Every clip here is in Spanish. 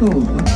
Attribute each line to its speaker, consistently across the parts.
Speaker 1: Oh.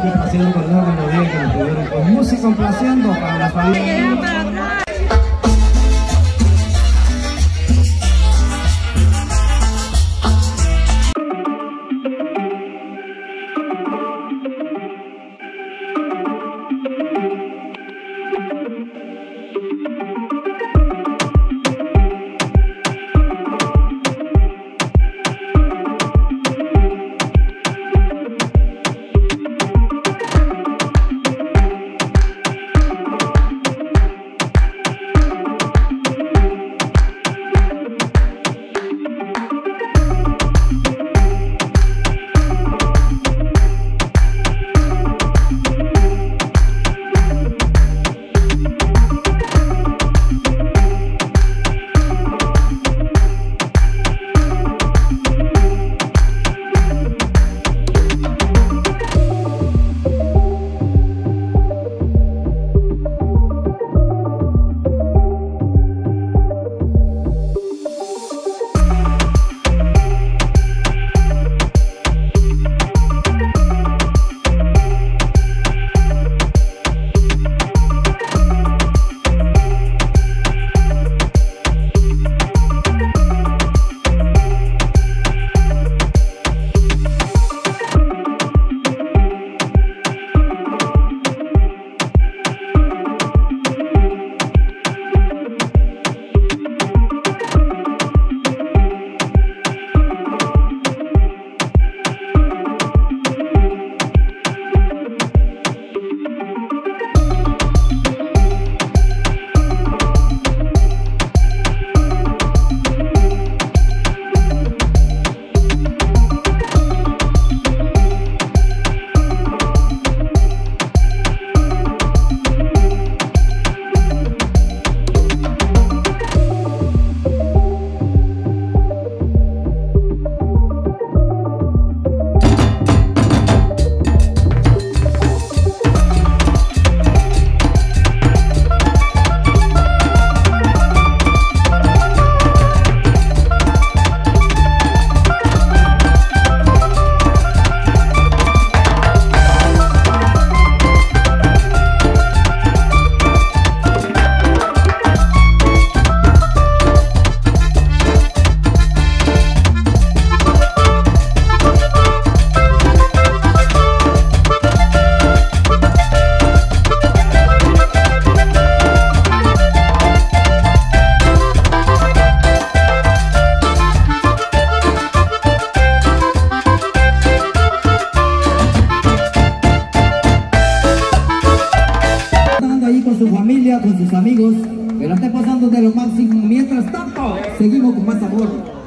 Speaker 1: complaciendo con pues, para la
Speaker 2: familia. con su familia, con sus amigos, que la pasando de lo máximo. Mientras tanto, seguimos con más amor.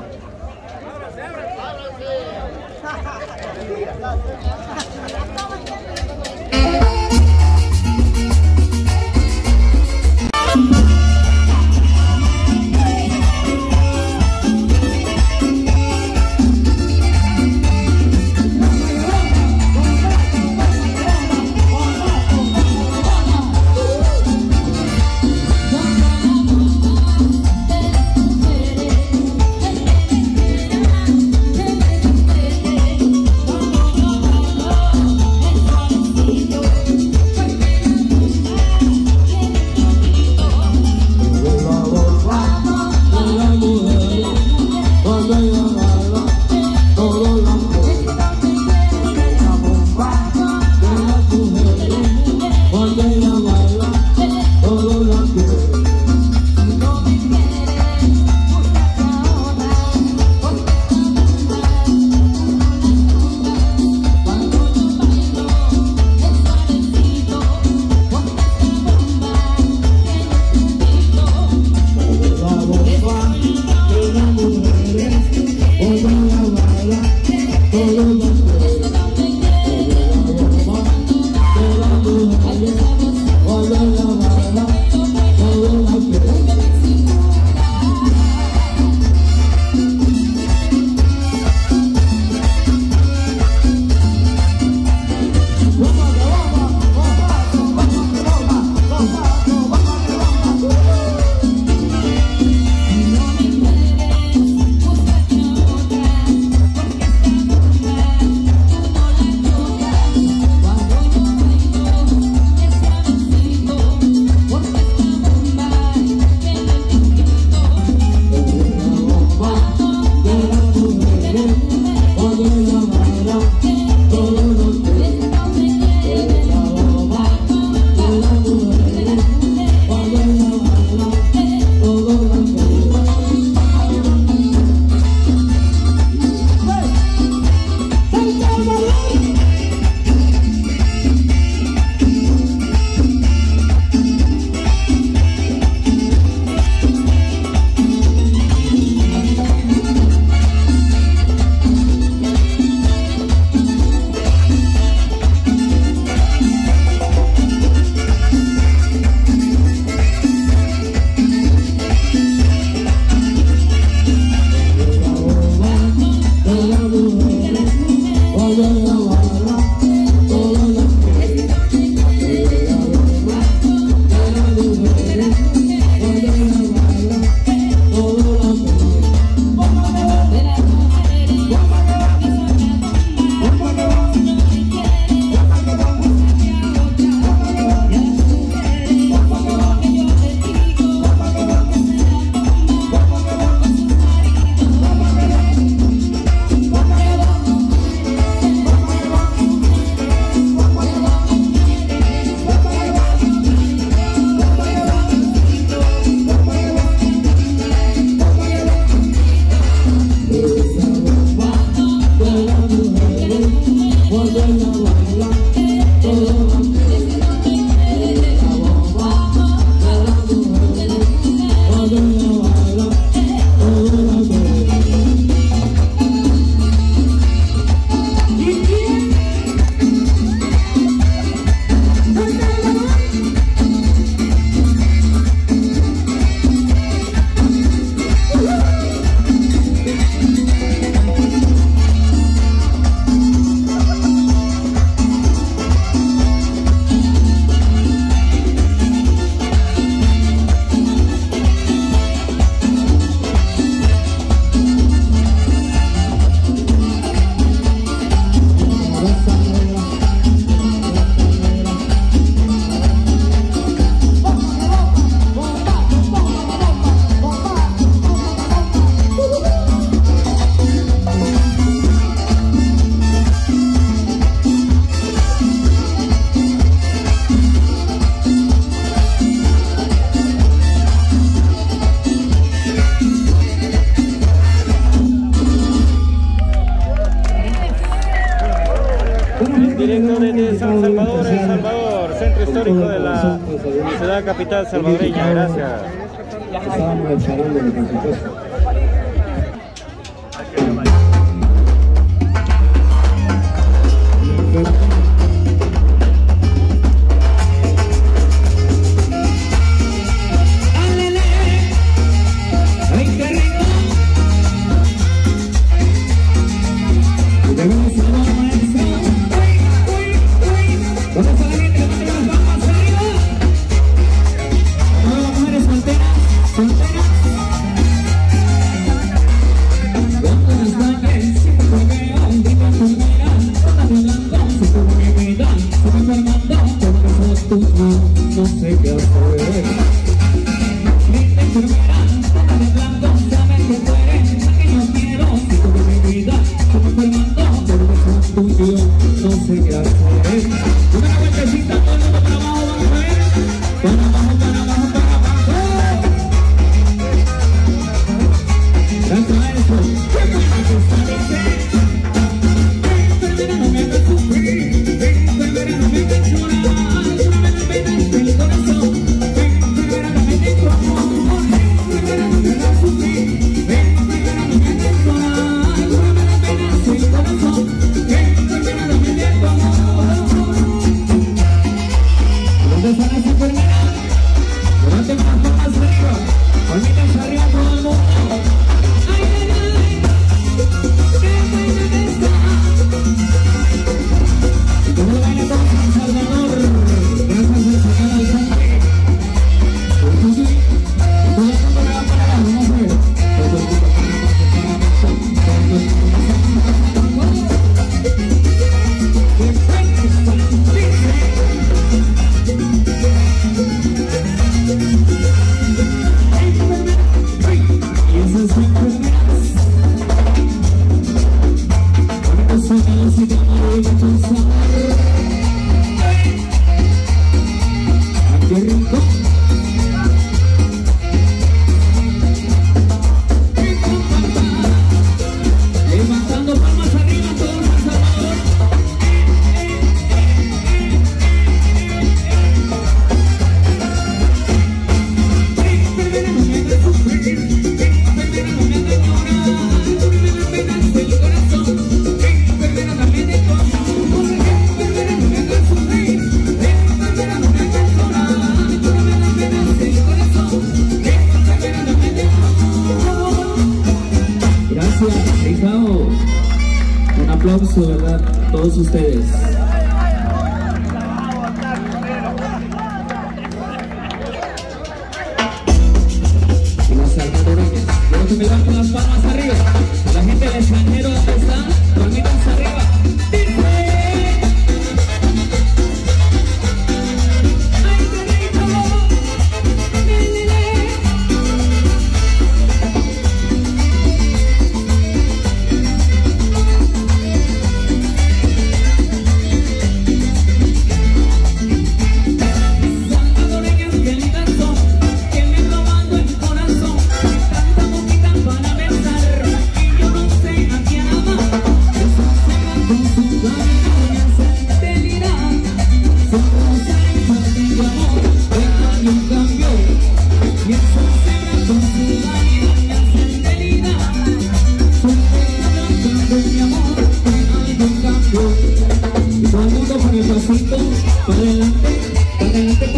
Speaker 1: Ciudad capital despacito, para adelante, para.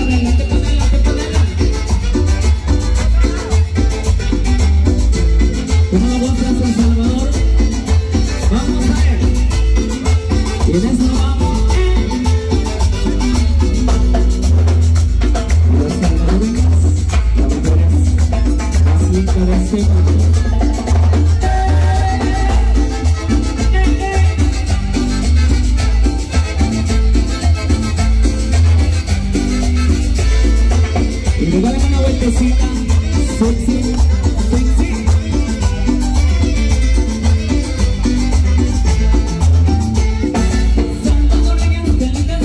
Speaker 1: really